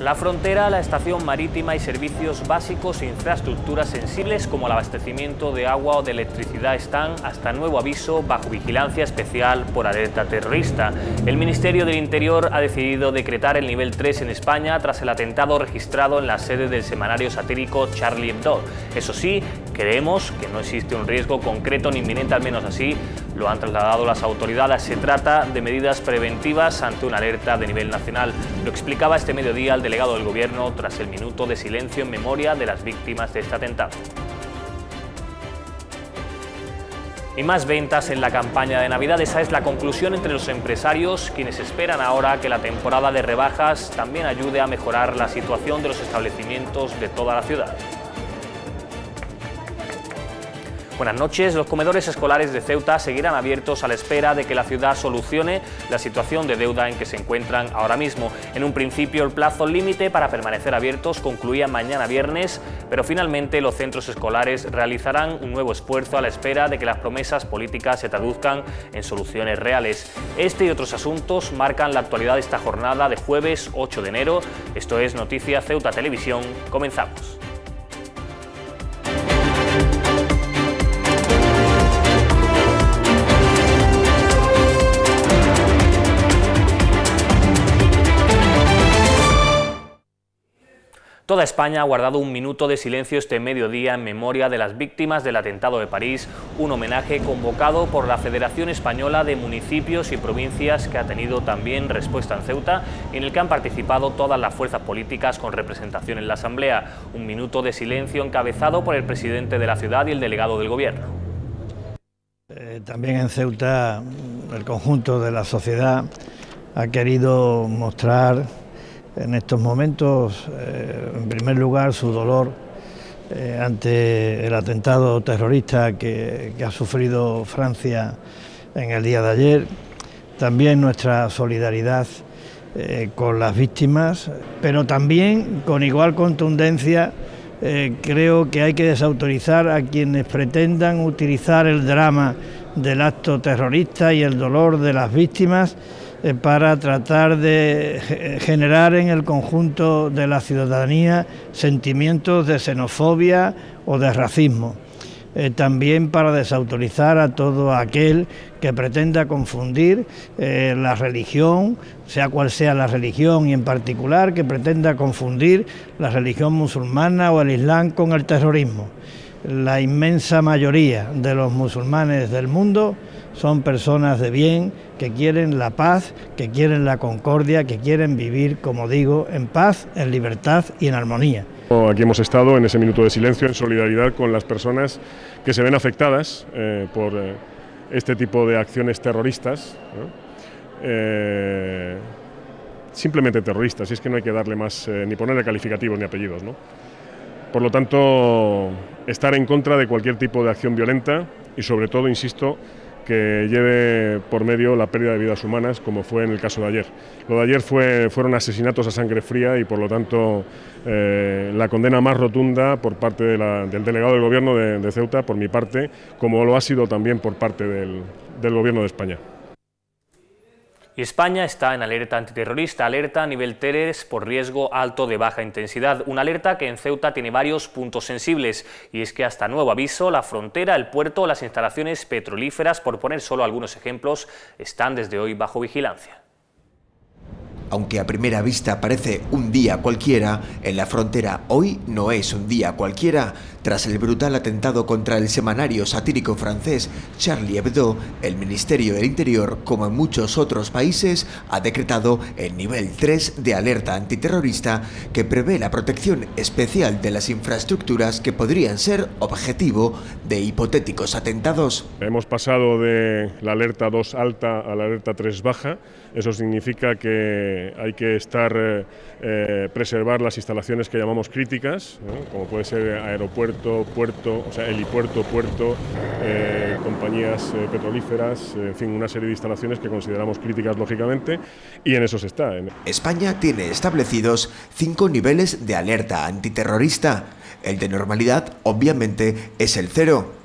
La frontera, la estación marítima y servicios básicos e infraestructuras sensibles como el abastecimiento de agua o de electricidad están, hasta nuevo aviso, bajo vigilancia especial por alerta terrorista. El Ministerio del Interior ha decidido decretar el nivel 3 en España tras el atentado registrado en la sede del semanario satírico Charlie Hebdo. Eso sí, creemos que no existe un riesgo concreto ni inminente, al menos así lo han trasladado las autoridades. Se trata de medidas preventivas ante una alerta de nivel nacional. Lo explicaba este mediodía el delegado del Gobierno tras el minuto de silencio en memoria de las víctimas de este atentado. Y más ventas en la campaña de Navidad. Esa es la conclusión entre los empresarios, quienes esperan ahora que la temporada de rebajas también ayude a mejorar la situación de los establecimientos de toda la ciudad. Buenas noches. Los comedores escolares de Ceuta seguirán abiertos a la espera de que la ciudad solucione la situación de deuda en que se encuentran ahora mismo. En un principio el plazo límite para permanecer abiertos concluía mañana viernes, pero finalmente los centros escolares realizarán un nuevo esfuerzo a la espera de que las promesas políticas se traduzcan en soluciones reales. Este y otros asuntos marcan la actualidad de esta jornada de jueves 8 de enero. Esto es Noticia Ceuta Televisión. Comenzamos. Toda España ha guardado un minuto de silencio este mediodía en memoria de las víctimas del atentado de París, un homenaje convocado por la Federación Española de Municipios y Provincias que ha tenido también respuesta en Ceuta, en el que han participado todas las fuerzas políticas con representación en la Asamblea. Un minuto de silencio encabezado por el presidente de la ciudad y el delegado del Gobierno. Eh, también en Ceuta el conjunto de la sociedad ha querido mostrar en estos momentos, eh, en primer lugar, su dolor eh, ante el atentado terrorista que, ha sufrido Francia en el día de ayer, también nuestra solidaridad eh, con las víctimas, pero también con igual contundencia creo que hay que desautorizar a quienes pretendan utilizar el drama del acto terrorista y el dolor de las víctimas para tratar de generar en el conjunto de la ciudadanía sentimientos de xenofobia o de racismo. Eh, también para desautorizar a todo aquel que pretenda confundir eh, la religión, sea cual sea la religión y en particular que pretenda confundir la religión musulmana o el islam con el terrorismo. La inmensa mayoría de los musulmanes del mundo son personas de bien que quieren la paz, que quieren la concordia, que quieren vivir, como digo, en paz, en libertad y en armonía. Aquí hemos estado en ese minuto de silencio en solidaridad con las personas que se ven afectadas eh, por eh, este tipo de acciones terroristas. Eh, simplemente terroristas, y es que no hay que darle más, ni ponerle calificativos ni apellidos. Por lo tanto, estar en contra de cualquier tipo de acción violenta y sobre todo, insisto, que lleve por medio la pérdida de vidas humanas, como fue en el caso de ayer. Lo de ayer fue, fueron asesinatos a sangre fría y por lo tanto eh, la condena más rotunda por parte del delegado del Gobierno de, Ceuta, por mi parte, como lo ha sido también por parte del Gobierno de España. Y España está en alerta antiterrorista, alerta a nivel 3 por riesgo alto de baja intensidad. Una alerta que en Ceuta tiene varios puntos sensibles, y es que hasta nuevo aviso, la frontera, el puerto, las instalaciones petrolíferas, por poner solo algunos ejemplos, están desde hoy bajo vigilancia. Aunque a primera vista parece un día cualquiera, en la frontera hoy no es un día cualquiera. Tras el brutal atentado contra el semanario satírico francés Charlie Hebdo, el Ministerio del Interior, como en muchos otros países, ha decretado el nivel 3 de alerta antiterrorista que prevé la protección especial de las infraestructuras que podrían ser objetivo de hipotéticos atentados. Hemos pasado de la alerta 2 alta a la alerta 3 baja. Eso significa que hay que estar, eh, eh, preservar las instalaciones que llamamos críticas, como puede ser aeropuerto, puerto, o sea, helipuerto, puerto, eh, compañías eh, petrolíferas, en fin, una serie de instalaciones que consideramos críticas lógicamente y en eso se está. España tiene establecidos cinco niveles de alerta antiterrorista. El de normalidad, obviamente, es el cero.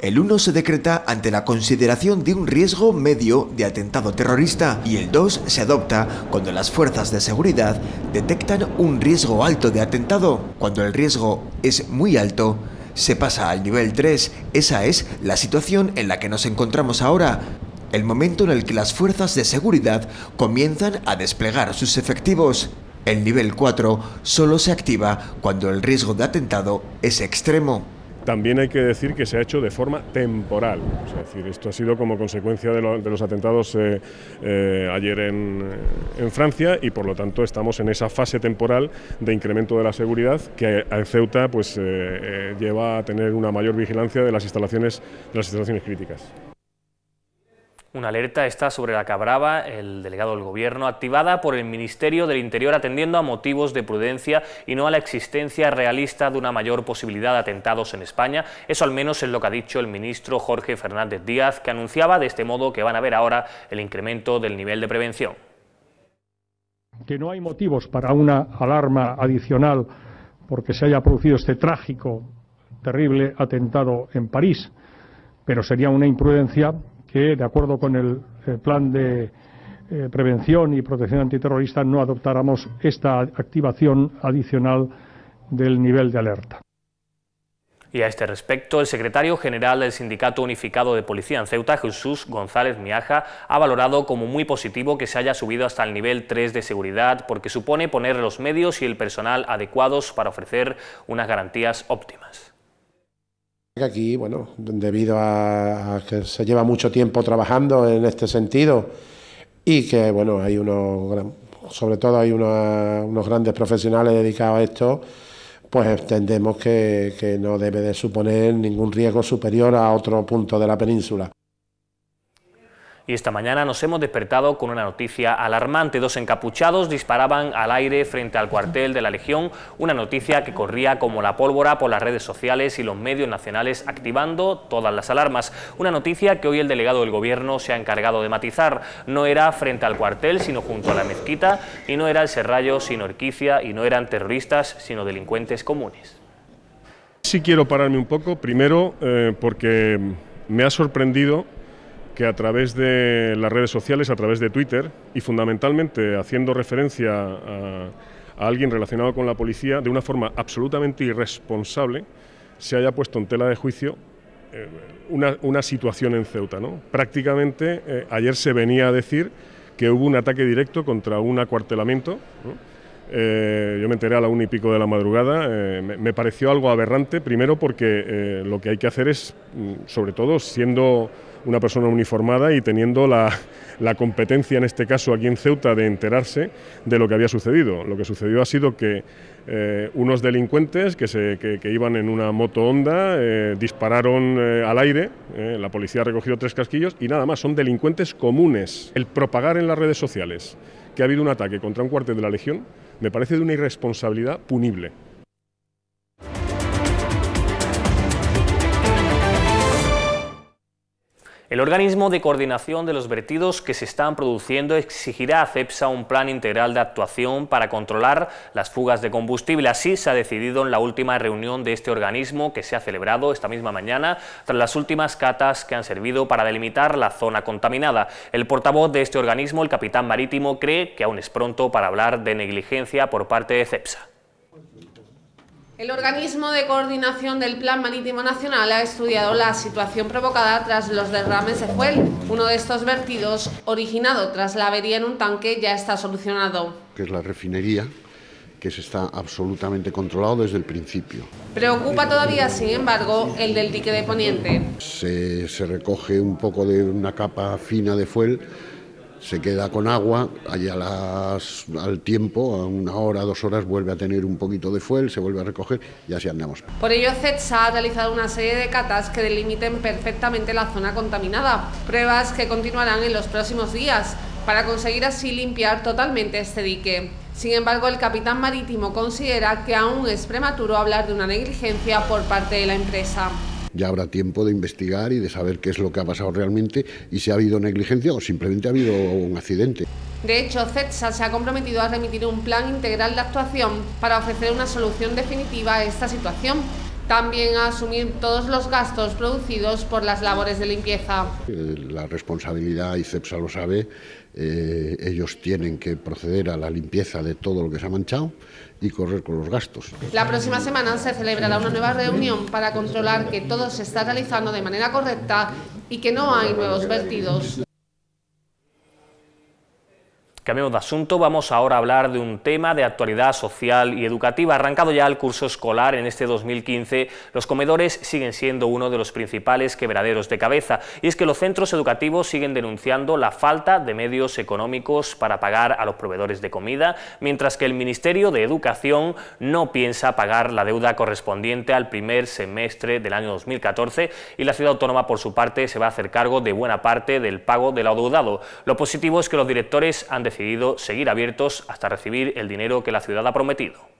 El 1 se decreta ante la consideración de un riesgo medio de atentado terrorista y el 2 se adopta cuando las fuerzas de seguridad detectan un riesgo alto de atentado. Cuando el riesgo es muy alto, se pasa al nivel 3. Esa es la situación en la que nos encontramos ahora el momento en el que las fuerzas de seguridad comienzan a desplegar sus efectivos. El nivel 4 solo se activa cuando el riesgo de atentado es extremo. También hay que decir que se ha hecho de forma temporal, es decir, esto ha sido como consecuencia de, los atentados eh, eh, ayer en, Francia y por lo tanto estamos en esa fase temporal de incremento de la seguridad que a Ceuta pues, eh, lleva a tener una mayor vigilancia de las instalaciones, de las instalaciones críticas. Una alerta está sobre la Cabrava, el delegado del Gobierno, activada por el Ministerio del Interior atendiendo a motivos de prudencia y no a la existencia realista de una mayor posibilidad de atentados en España. Eso al menos es lo que ha dicho el ministro Jorge Fernández Díaz, que anunciaba de este modo que van a ver ahora el incremento del nivel de prevención. Que no hay motivos para una alarma adicional porque se haya producido este trágico, terrible atentado en París, pero sería una imprudencia que, de acuerdo con el, plan de eh, prevención y protección antiterrorista, no adoptáramos esta activación adicional del nivel de alerta. Y a este respecto, el secretario general del Sindicato Unificado de Policía en Ceuta, Jesús González Miaja, ha valorado como muy positivo que se haya subido hasta el nivel 3 de seguridad, porque supone poner los medios y el personal adecuados para ofrecer unas garantías óptimas. Aquí, bueno, debido a, que se lleva mucho tiempo trabajando en este sentido y que, bueno, hay unos, sobre todo hay unos, grandes profesionales dedicados a esto, pues entendemos que, que no debe de suponer ningún riesgo superior a otro punto de la península. Y esta mañana nos hemos despertado con una noticia alarmante. Dos encapuchados disparaban al aire frente al cuartel de la Legión, una noticia que corría como la pólvora por las redes sociales y los medios nacionales activando todas las alarmas. Una noticia que hoy el delegado del Gobierno se ha encargado de matizar. No era frente al cuartel, sino junto a la mezquita, y no era el Serrallo, sino Erquicia, y no eran terroristas, sino delincuentes comunes. Sí quiero pararme un poco, primero eh, porque me ha sorprendido que a través de las redes sociales, a través de Twitter y fundamentalmente haciendo referencia a, alguien relacionado con la policía, de una forma absolutamente irresponsable, se haya puesto en tela de juicio eh, una, situación en Ceuta. ¿no? Prácticamente eh, ayer se venía a decir que hubo un ataque directo contra un acuartelamiento. Eh, yo me enteré a la una y pico de la madrugada. me, pareció algo aberrante, primero porque lo que hay que hacer es, mm, sobre todo siendo una persona uniformada y teniendo la, competencia, en este caso aquí en Ceuta, de enterarse de lo que había sucedido. Lo que sucedió ha sido que eh, unos delincuentes que, se, iban en una moto Honda eh, dispararon eh, al aire, la policía ha recogido tres casquillos y nada más, son delincuentes comunes. El propagar en las redes sociales que ha habido un ataque contra un cuartel de la Legión me parece de una irresponsabilidad punible. El organismo de coordinación de los vertidos que se están produciendo exigirá a CEPSA un plan integral de actuación para controlar las fugas de combustible. Así se ha decidido en la última reunión de este organismo que se ha celebrado esta misma mañana tras las últimas catas que han servido para delimitar la zona contaminada. El portavoz de este organismo, el capitán marítimo, cree que aún es pronto para hablar de negligencia por parte de CEPSA. El organismo de coordinación del Plan Marítimo Nacional ha estudiado la situación provocada tras los derrames de fuel. Uno de estos vertidos, originado tras la avería en un tanque, ya está solucionado. Que es la refinería, que se está absolutamente controlado desde el principio. Preocupa todavía, sin embargo, el del dique de Poniente. Se, se recoge un poco de una capa fina de fuel se queda con agua, allá al tiempo, a una hora, dos horas, vuelve a tener un poquito de fuel, se vuelve a recoger y así andamos. Por ello, CETSA ha realizado una serie de catas que delimiten perfectamente la zona contaminada, pruebas que continuarán en los próximos días para conseguir así limpiar totalmente este dique. Sin embargo, el capitán marítimo considera que aún es prematuro hablar de una negligencia por parte de la empresa ya habrá tiempo de investigar y de saber qué es lo que ha pasado realmente y si ha habido negligencia o simplemente ha habido un accidente. De hecho, CETSA se ha comprometido a remitir un plan integral de actuación para ofrecer una solución definitiva a esta situación. también a asumir todos los gastos producidos por las labores de limpieza. Eh, la responsabilidad, y CEPSA lo sabe, eh, ellos tienen que proceder a la limpieza de todo lo que se ha manchado y correr con los gastos. La próxima semana se celebrará una nueva reunión para controlar que todo se está realizando de manera correcta y que no hay nuevos vertidos. Cambiamos de asunto, vamos ahora a hablar de un tema de actualidad social y educativa. Arrancado ya el curso escolar en este 2015, los comedores siguen siendo uno de los principales quebraderos de cabeza. Y es que los centros educativos siguen denunciando la falta de medios económicos para pagar a los proveedores de comida, mientras que el Ministerio de Educación no piensa pagar la deuda correspondiente al primer semestre del año 2014 y la ciudad autónoma, por su parte, se va a hacer cargo de buena parte del pago del adeudado. Lo positivo es que los directores han decidido seguir abiertos hasta recibir el dinero que la ciudad ha prometido.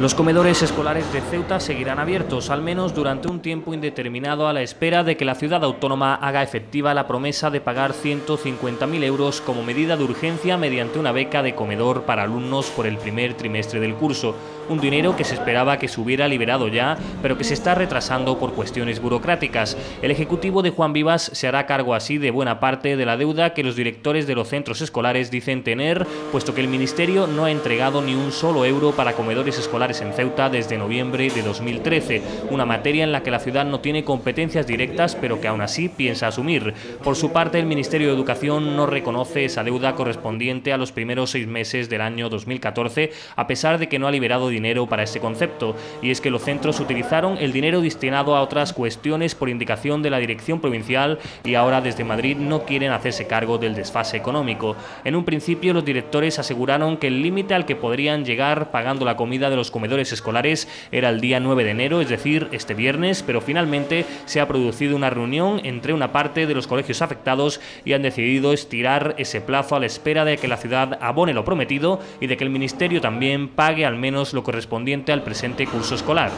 Los comedores escolares de Ceuta seguirán abiertos, al menos durante un tiempo indeterminado, a la espera de que la ciudad autónoma haga efectiva la promesa de pagar 150.000 euros como medida de urgencia mediante una beca de comedor para alumnos por el primer trimestre del curso. Un dinero que se esperaba que se hubiera liberado ya, pero que se está retrasando por cuestiones burocráticas. El Ejecutivo de Juan Vivas se hará cargo así de buena parte de la deuda que los directores de los centros escolares dicen tener, puesto que el Ministerio no ha entregado ni un solo euro para comedores escolares en Ceuta desde noviembre de 2013, una materia en la que la ciudad no tiene competencias directas, pero que aún así piensa asumir. Por su parte, el Ministerio de Educación no reconoce esa deuda correspondiente a los primeros seis meses del año 2014, a pesar de que no ha liberado dinero para ese concepto. Y es que los centros utilizaron el dinero destinado a otras cuestiones por indicación de la dirección provincial y ahora desde Madrid no quieren hacerse cargo del desfase económico. En un principio, los directores aseguraron que el límite al que podrían llegar pagando la comida de los comedores escolares era el día 9 de enero, es decir, este viernes, pero finalmente se ha producido una reunión entre una parte de los colegios afectados y han decidido estirar ese plazo a la espera de que la ciudad abone lo prometido y de que el Ministerio también pague al menos lo correspondiente al presente curso escolar.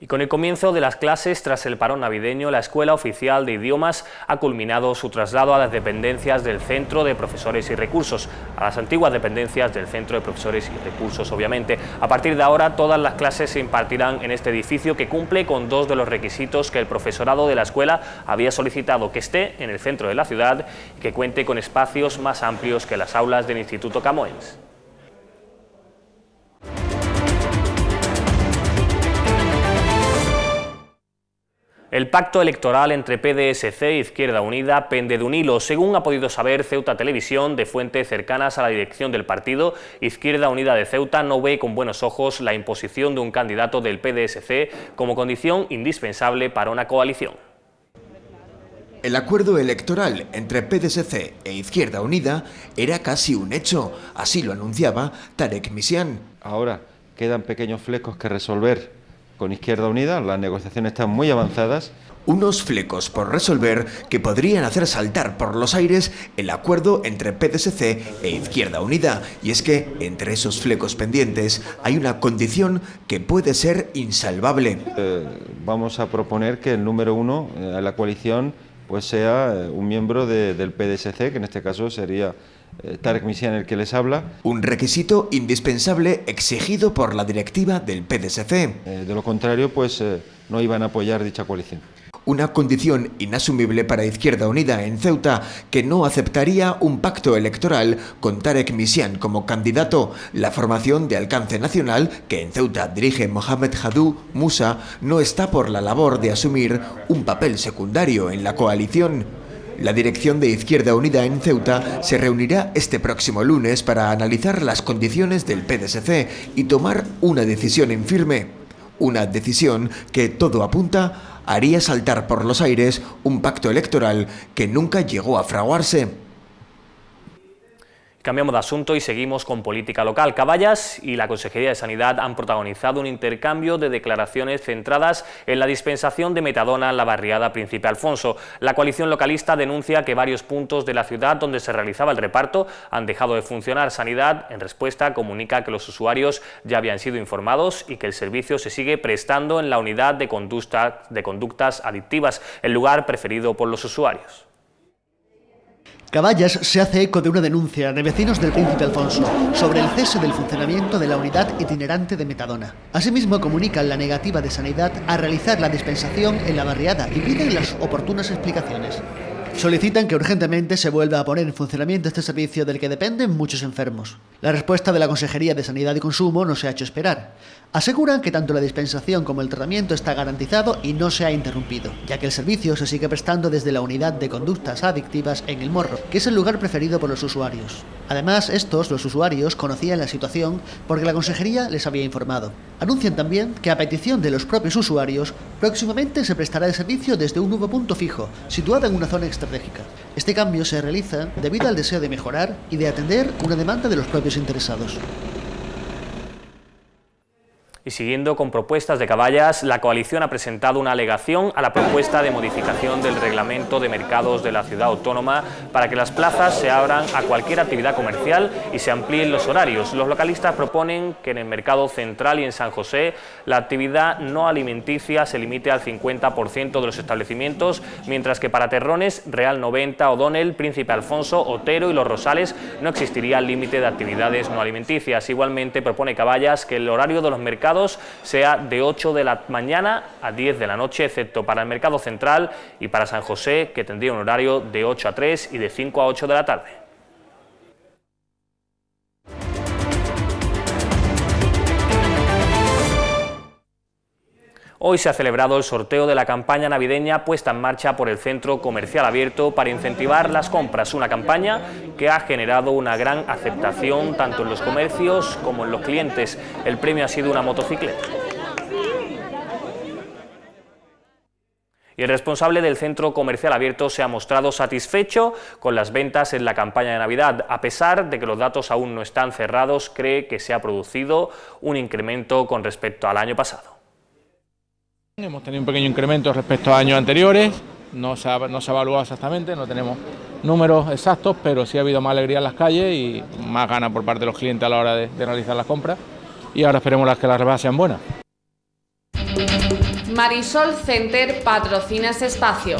Y con el comienzo de las clases tras el parón navideño, la Escuela Oficial de Idiomas ha culminado su traslado a las dependencias del Centro de Profesores y Recursos, a las antiguas dependencias del Centro de Profesores y Recursos, obviamente. A partir de ahora, todas las clases se impartirán en este edificio que cumple con dos de los requisitos que el profesorado de la escuela había solicitado, que esté en el centro de la ciudad y que cuente con espacios más amplios que las aulas del Instituto Camoens. El pacto electoral entre PDSC e Izquierda Unida pende de un hilo. Según ha podido saber Ceuta Televisión, de fuentes cercanas a la dirección del partido, Izquierda Unida de Ceuta no ve con buenos ojos la imposición de un candidato del PDSC como condición indispensable para una coalición. El acuerdo electoral entre PDSC e Izquierda Unida era casi un hecho, así lo anunciaba Tarek Misian. Ahora quedan pequeños flecos que resolver con Izquierda Unida, las negociaciones están muy avanzadas. Unos flecos por resolver que podrían hacer saltar por los aires el acuerdo entre PDSC e Izquierda Unida. Y es que entre esos flecos pendientes hay una condición que puede ser insalvable. Eh, vamos a proponer que el número uno eh, la coalición pues sea eh, un miembro del PDSC, que en este caso sería Tarek Misian el que les habla. Un requisito indispensable exigido por la directiva del PDSC. Eh, de lo contrario, pues eh, no iban a apoyar dicha coalición. Una condición inasumible para Izquierda Unida en Ceuta, que no aceptaría un pacto electoral con Tarek Misian como candidato. La formación de alcance nacional, que en Ceuta dirige Mohamed Hadou Musa, no está por la labor de asumir un papel secundario en la coalición. La dirección de Izquierda Unida en Ceuta se reunirá este próximo lunes para analizar las condiciones del PDSC y tomar una decisión en firme. Una decisión que todo apunta haría saltar por los aires un pacto electoral que nunca llegó a fraguarse. Cambiamos de asunto y seguimos con política local. Caballas y la Consejería de Sanidad han protagonizado un intercambio de declaraciones centradas en la dispensación de metadona en la barriada Príncipe Alfonso. La coalición localista denuncia que varios puntos de la ciudad donde se realizaba el reparto han dejado de funcionar. Sanidad, en respuesta, comunica que los usuarios ya habían sido informados y que el servicio se sigue prestando en la unidad de, de conductas adictivas, el lugar preferido por los usuarios. Caballas se hace eco de una denuncia de vecinos del Príncipe Alfonso sobre el cese del funcionamiento de la unidad itinerante de metadona. Asimismo, comunican la negativa de Sanidad a realizar la dispensación en la barriada y piden las oportunas explicaciones. Solicitan que urgentemente se vuelva a poner en funcionamiento este servicio del que dependen muchos enfermos. La respuesta de la Consejería de Sanidad y Consumo no se ha hecho esperar. Aseguran que tanto la dispensación como el tratamiento está garantizado y no se ha interrumpido, ya que el servicio se sigue prestando desde la unidad de conductas adictivas en El Morro, que es el lugar preferido por los usuarios. Además, estos, los usuarios, conocían la situación porque la consejería les había informado. Anuncian también que a petición de los propios usuarios, próximamente se prestará el servicio desde un nuevo punto fijo, situado en una zona estratégica. Este cambio se realiza debido al deseo de mejorar y de atender una demanda de los propios interesados. Y siguiendo con propuestas de Caballas, la coalición ha presentado una alegación a la propuesta de modificación del reglamento de mercados de la ciudad autónoma para que las plazas se abran a cualquier actividad comercial y se amplíen los horarios. Los localistas proponen que en el mercado central y en San José la actividad no alimenticia se limite al 50% de los establecimientos, mientras que para Terrones, Real 90, O'Donnell, Príncipe Alfonso, Otero y Los Rosales no existiría límite de actividades no alimenticias. Igualmente propone Caballas que el horario de los mercados sea de 8 de la mañana a 10 de la noche, excepto para el mercado central y para San José, que tendría un horario de 8 a 3 y de 5 a 8 de la tarde. Hoy se ha celebrado el sorteo de la campaña navideña puesta en marcha por el Centro Comercial Abierto para incentivar las compras, una campaña que ha generado una gran aceptación tanto en los comercios como en los clientes. El premio ha sido una motocicleta. y el responsable del centro comercial abierto se ha mostrado satisfecho con las ventas en la campaña de Navidad. A pesar de que los datos aún no están cerrados, cree que se ha producido un incremento con respecto al año pasado. Hemos tenido un pequeño incremento respecto a años anteriores, no se, ha, no se ha evaluado exactamente, no tenemos números exactos, pero sí ha habido más alegría en las calles y más ganas por parte de los clientes a la hora de, realizar las compras y ahora esperemos las que las rebajas sean buenas. Marisol Center patrocina este espacio.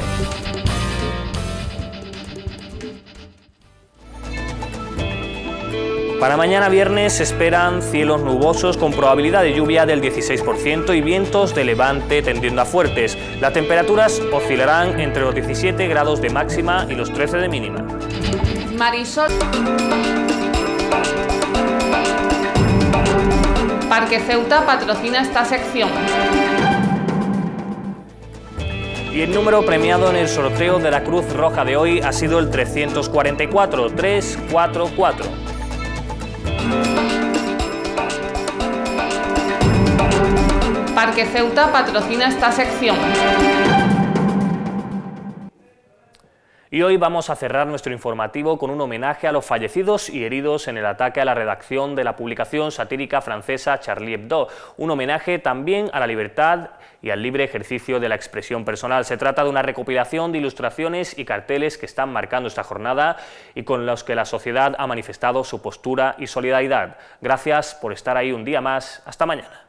Para mañana viernes se esperan cielos nubosos con probabilidad de lluvia del 16% y vientos de levante tendiendo a fuertes. Las temperaturas oscilarán entre los 17 grados de máxima y los 13 de mínima. Marisol. Parque Ceuta patrocina esta sección. Y el número premiado en el sorteo de la Cruz Roja de hoy ha sido el 344, 344. Parque Ceuta patrocina esta sección. Y hoy vamos a cerrar nuestro informativo con un homenaje a los fallecidos y heridos en el ataque a la redacción de la publicación satírica francesa Charlie Hebdo. Un homenaje también a la libertad y al libre ejercicio de la expresión personal. Se trata de una recopilación de ilustraciones y carteles que están marcando esta jornada y con los que la sociedad ha manifestado su postura y solidaridad. Gracias por estar ahí un día más. Hasta mañana.